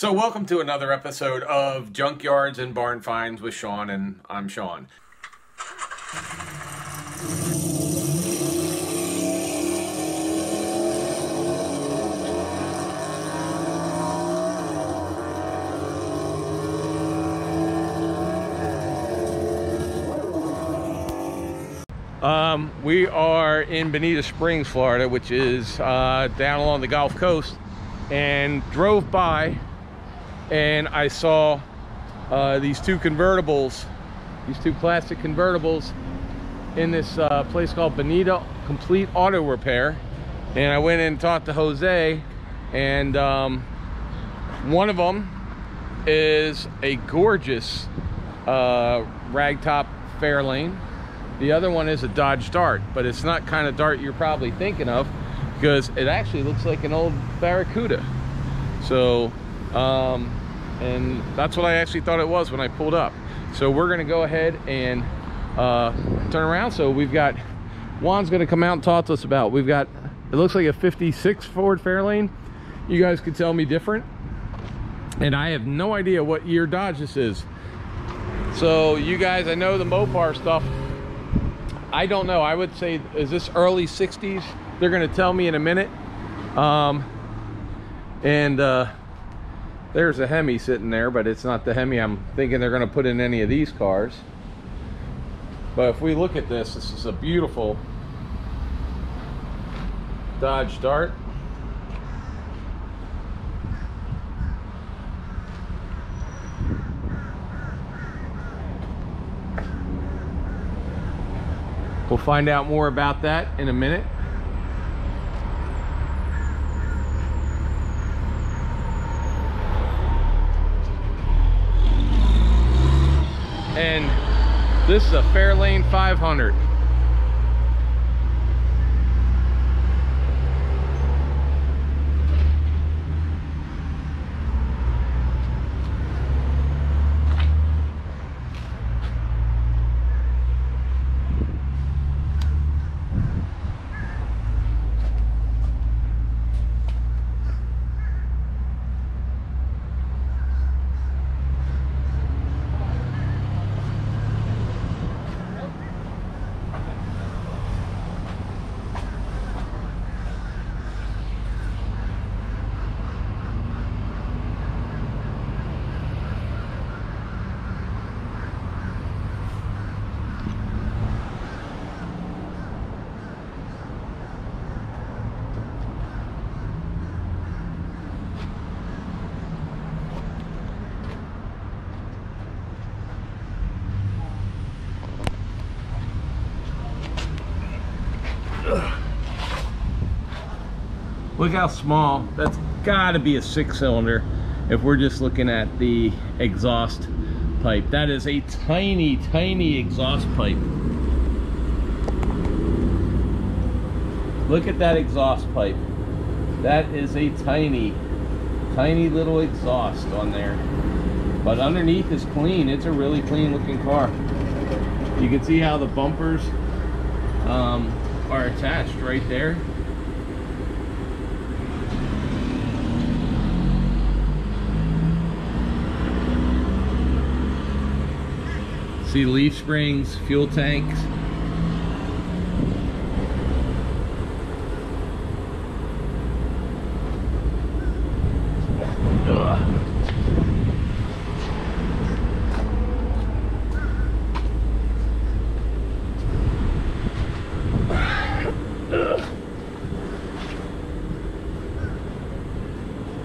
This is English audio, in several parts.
So, welcome to another episode of Junkyards and Barn Finds with Sean, and I'm Sean. Um, we are in Bonita Springs, Florida, which is uh, down along the Gulf Coast, and drove by and I saw uh, these two convertibles, these two classic convertibles in this uh, place called Bonita Complete Auto Repair. And I went in and talked to Jose, and um, one of them is a gorgeous uh, ragtop Fairlane. The other one is a Dodge Dart, but it's not kind of Dart you're probably thinking of because it actually looks like an old Barracuda. So, um, and that's what I actually thought it was when I pulled up. So we're gonna go ahead and uh, turn around. So we've got, Juan's gonna come out and talk to us about, we've got, it looks like a 56 Ford Fairlane. You guys could tell me different. And I have no idea what year Dodge this is. So you guys, I know the Mopar stuff, I don't know. I would say, is this early 60s? They're to tell me in a minute. Um, and uh, there's a Hemi sitting there, but it's not the Hemi I'm thinking they're going to put in any of these cars. But if we look at this, this is a beautiful Dodge Dart. We'll find out more about that in a minute. And this is a Fairlane 500. Look how small. That's got to be a six cylinder if we're just looking at the exhaust pipe. That is a tiny, tiny exhaust pipe. Look at that exhaust pipe. That is a tiny, tiny little exhaust on there. But underneath is clean. It's a really clean looking car. You can see how the bumpers um, are attached right there. See leaf springs, fuel tanks.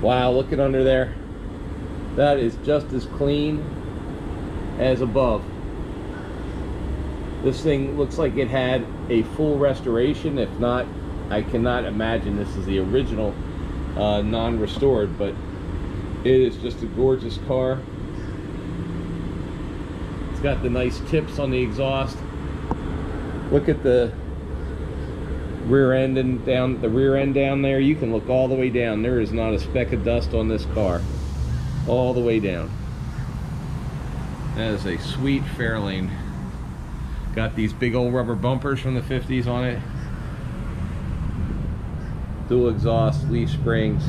Wow, look at under there. That is just as clean as above. This thing looks like it had a full restoration. If not, I cannot imagine this is the original uh, non-restored, but it is just a gorgeous car. It's got the nice tips on the exhaust. Look at the rear end and down the rear end down there. You can look all the way down. There is not a speck of dust on this car. All the way down. That is a sweet Fairlane. Got these big old rubber bumpers from the 50s on it. Dual exhaust, leaf springs.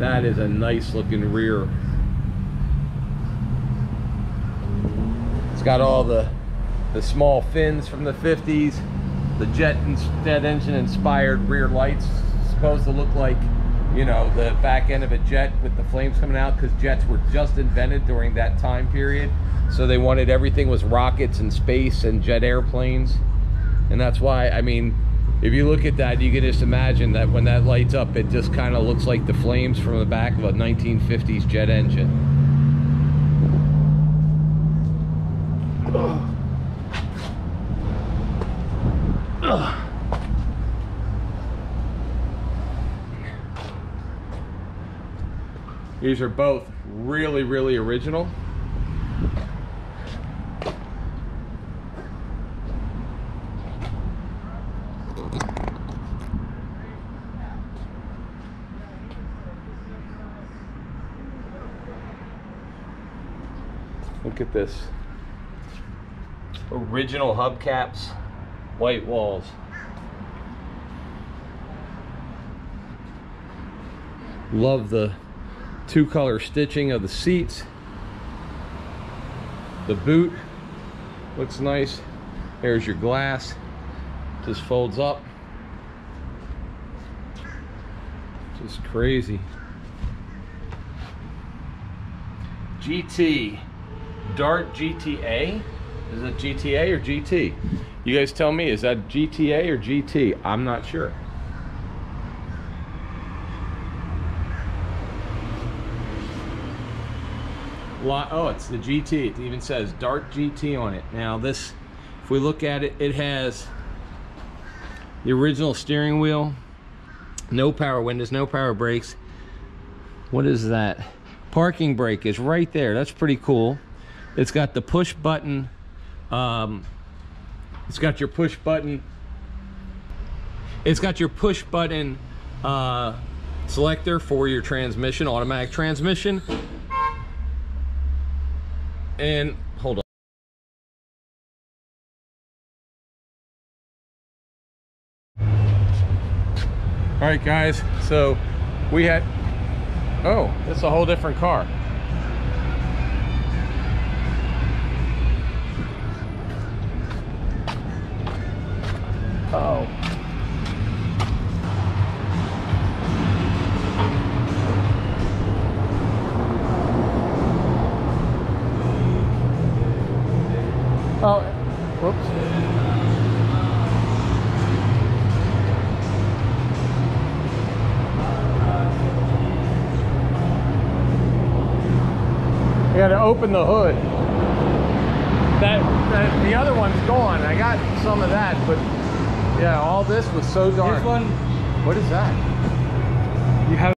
That is a nice looking rear. It's got all the the small fins from the 50s, the jet jet engine inspired rear lights, supposed to look like you know the back end of a jet with the flames coming out because jets were just invented during that time period. So they wanted everything was rockets and space and jet airplanes, and that's why I mean if you look at that, you can just imagine that when that lights up, it just kind of looks like the flames from the back of a 1950s jet engine. These are both really, really original. Look at this. Original hubcaps, white walls. Love the two color stitching of the seats. The boot looks nice. There's your glass. Just folds up. Just crazy. GT. Dart GTA? Is it GTA or GT? You guys tell me, is that GTA or GT? I'm not sure. Oh, it's the GT. It even says Dart GT on it. Now this, if we look at it, it has the original steering wheel, no power windows, no power brakes. What is that? Parking brake is right there. That's pretty cool. It's got the push button. Um, it's got your push button. It's got your push button uh, selector for your transmission, automatic transmission. And hold on. All right, guys. So we had, oh, that's a whole different car. Oh. Oh, whoops. I gotta open the hood. That, that the other one's gone. I got some of that, but yeah, all this was so dark. This one. What is that? You have.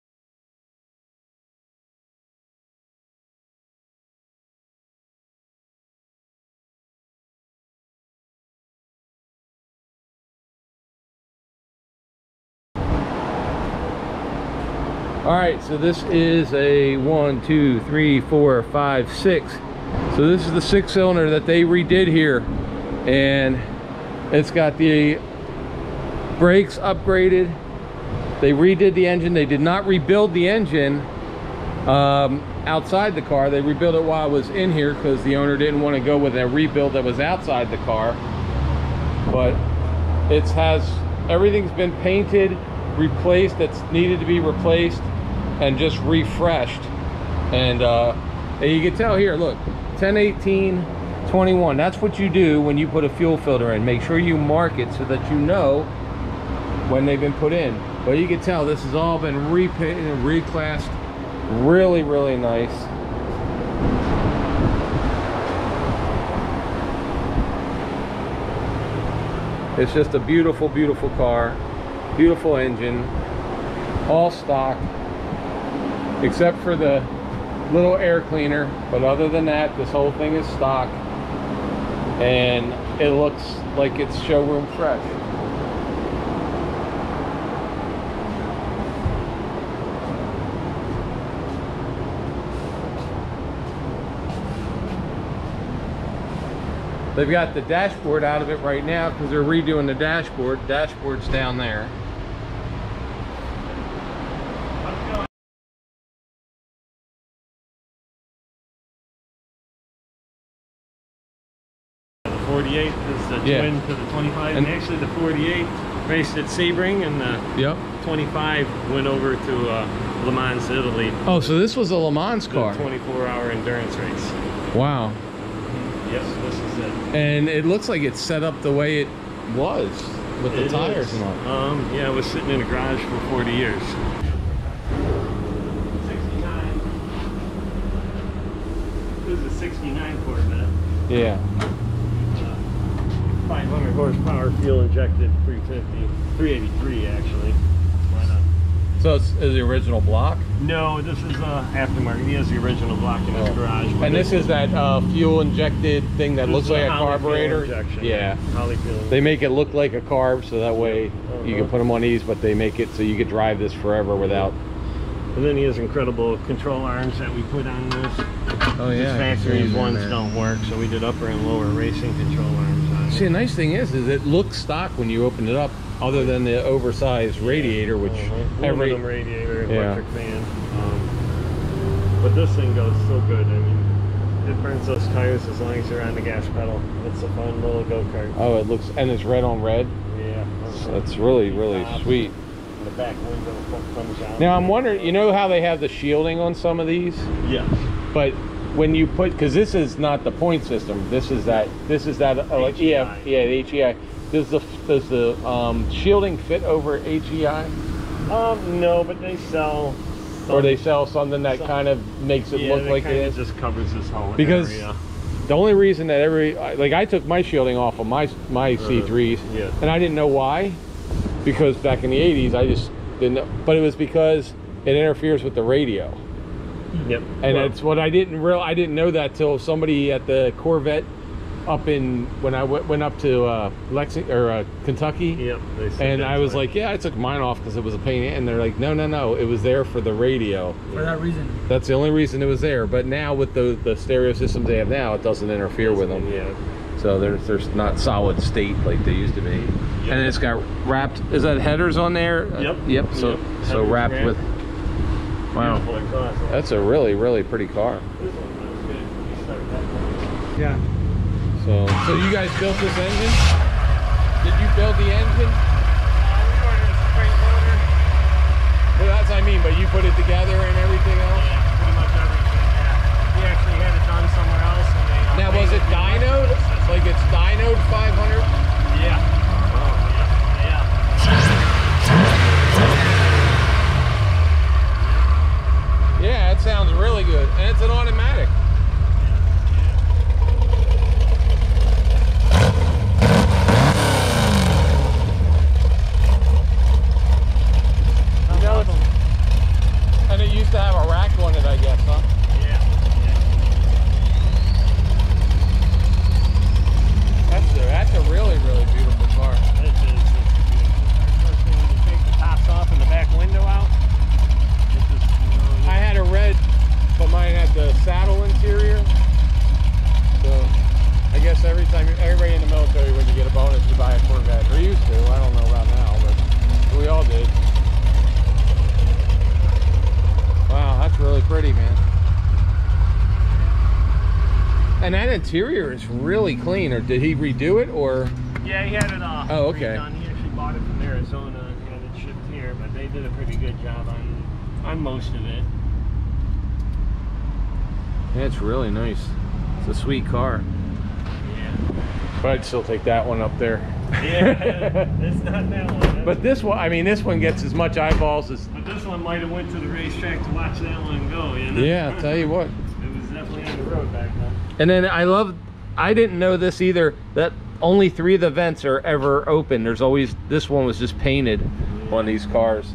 All right, so this is a one, two, three, four, five, six. So this is the six cylinder that they redid here. And it's got the brakes upgraded. They redid the engine. They did not rebuild the engine um, outside the car. They rebuilt it while I was in here because the owner didn't want to go with a rebuild that was outside the car. But it has, everything's been painted, replaced that's needed to be replaced and just refreshed. And, uh, and you can tell here, look, 1018 21. That's what you do when you put a fuel filter in. Make sure you mark it so that you know when they've been put in. But you can tell this has all been repainted and reclassed. Really, really nice. It's just a beautiful, beautiful car. Beautiful engine. All stock. Except for the little air cleaner. But other than that, this whole thing is stock. And it looks like it's showroom fresh. They've got the dashboard out of it right now because they're redoing the dashboard. Dashboard's down there. The 48 is the yeah. twin to the 25 and, and, actually the 48 raced at Sebring and the yep. 25 went over to uh, Le Mans, Italy. Oh, so this was a Le Mans car. 24-hour endurance race. Wow. Yes, this is it. And it looks like it's set up the way it was with the It tires is. and all. Um, yeah, I was sitting in a garage for 40 years. 69. This is a 69 Corvette. Yeah. Uh, 500 horsepower, fuel injected 350, 383 actually. Why not? So it's, it's the original block. No, this is uh, aftermarket. He has the original block in his Oh. garage. And this is that uh, fuel injected thing that looks like a carburetor. Injection. Yeah. Holley fuel. They make it look like a carb so that way you can Uh-huh. put them on these, but they make it so you could drive this forever without. and then he has incredible control arms that we put on this. Oh His factories ones don't work, so we did upper and lower racing control arms on it. See, the nice thing is, is it looks stock when you open it up, other than the oversized radiator, which Uh-huh. every Aluminum radiator, Yeah. electric fan. Um, but this thing goes so good. I mean, it burns those tires as long as you're on the gas pedal. It's a fun little go kart. oh, it looks and it's red on red. Yeah. So it's really, really Top. sweet. The back window comes out. Now I'm wondering, you know how they have the shielding on some of these, Yes. but when you put, because this is not the point system, this is that, this is that, uh, yeah, yeah, the HEI. Does the does the um, shielding fit over HEI, Um, no, but they sell. Some, or they sell something that some- kind of makes it yeah, look like it just covers this whole Because- area. The only reason that every like I took my shielding off of my my C3s, yeah. and I didn't know why, because back in the 80s I just didn't. know. But it was because it interferes with the radio, Yep. and Well, it's what I didn't real. I didn't know that till somebody at the Corvette up in when I went, went up to uh, Lexington or uh, Kentucky. Yep. They And I was why. like, yeah, I took mine off because it was a pain. And they're like, no, no, no, it was there for the radio. For that reason. That's the only reason it was there. But now with the the stereo systems they have now, it doesn't interfere with them. Yeah. So they're, they're not solid state like they used to be. Yep. And it's got wrapped, is that headers on there? Uh, Yep. Yep, so, Yep. so Headers wrapped wrapped. with, wow. That's a really, really pretty car. This one was good. We started that one. Yeah. So, so you guys built this engine? Did you build the engine? we ordered a straight loader. Well, that's what I mean, but you put it together and everything else? Yeah, pretty much everything. Yeah. We actually had it done somewhere else. And they Now, was it dynoed? Like it's dynoed 500? Yeah. Oh, yeah. Yeah. Yeah, it sounds really good. And it's an automatic. You know, it's- and it used to have a rack on it, I guess, huh? Yeah. That's a, that's a really, really beautiful car. It is. It's beautiful. First thing when you take the tops off and the back window out. It's just, you know, I had a red, but mine had the saddle interior. So I guess every time, everybody in the military, when you get a bonus, you buy a Corvette. Or used to. I don't know about now, but we all did. Wow, that's really pretty, man. And that interior is really clean. Or did he redo it, or? Yeah, he had it uh, Oh, okay. redone. He actually bought it from Arizona and had it shipped here, but they did a pretty good job on on most of it. Yeah, it's really nice. It's a sweet car. Yeah. But I'd still take that one up there. Yeah, it's not that one. But this one, I mean, this one gets as much eyeballs as. But this one might have went to the racetrack to watch that one go, you know? Yeah, I'll tell you what. It was definitely on the road back then. And then I love, I didn't know this either, that only three of the vents are ever open. There's always, this one was just painted on these cars,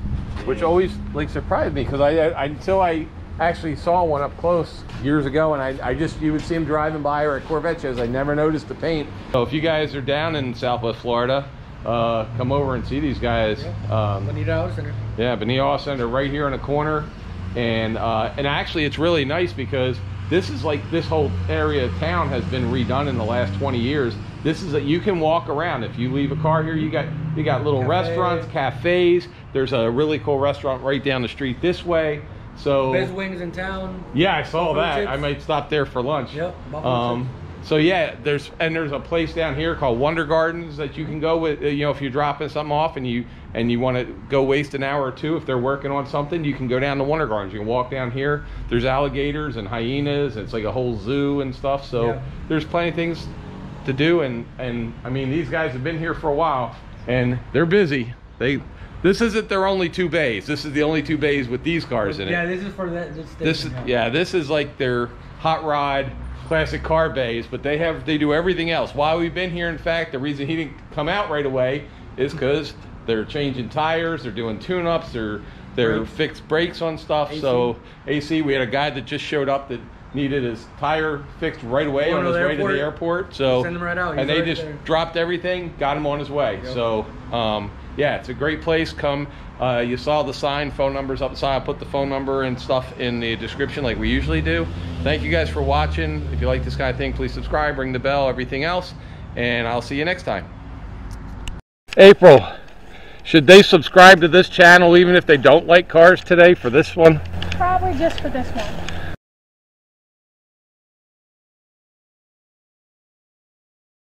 which always like surprised me because I, I, until I actually saw one up close years ago and I, I just, you would see them driving by or at Corvette shows, I never noticed the paint. So if you guys are down in Southwest Florida, uh, come over and see these guys. Um, Bonita Auto Center. yeah, Bonita Auto Center right here in the corner. And uh, and actually it's really nice because this is like this whole area of town has been redone in the last 20 years. This is that you can walk around. If you leave a car here, you got you got little Cafe. restaurants, cafes. There's a really cool restaurant right down the street this way. So Best wings in town. yeah, I saw that. chips. I might stop there for lunch. Yep, buffalo Um, so yeah, there's and there's a place down here called Wonder Gardens that you can go with. You know, if you're dropping something off and you and you want to go waste an hour or two, if they're working on something, you can go down to Wonder Gardens. You can walk down here. There's alligators and hyenas. It's like a whole zoo and stuff. So Yeah. there's plenty of things to do. And and I mean, these guys have been here for a while and they're busy. They this isn't their only two bays. This is the only two bays with these cars in it Yeah, this is for that. This, this is yeah this is like their hot rod classic car bays but they have they do everything else Why we've been here in fact the reason he didn't come out right away is because they're changing tires they're doing tune-ups they're they're Brakes. fixed brakes on stuff AC. so ac we had a guy that just showed up that needed his tire fixed right away Going on to his the way to the airport. airport so Send him right out. and they right just there. dropped everything, got him on his way. So, um, yeah, it's a great place. Come, uh, you saw the sign, phone numbers up the side. I'll put the phone number and stuff in the description like we usually do. Thank you guys for watching. If you like this kind of thing, please subscribe, ring the bell, everything else, and I'll see you next time. April, should they subscribe to this channel even if they don't like cars today for this one? Probably just for this one.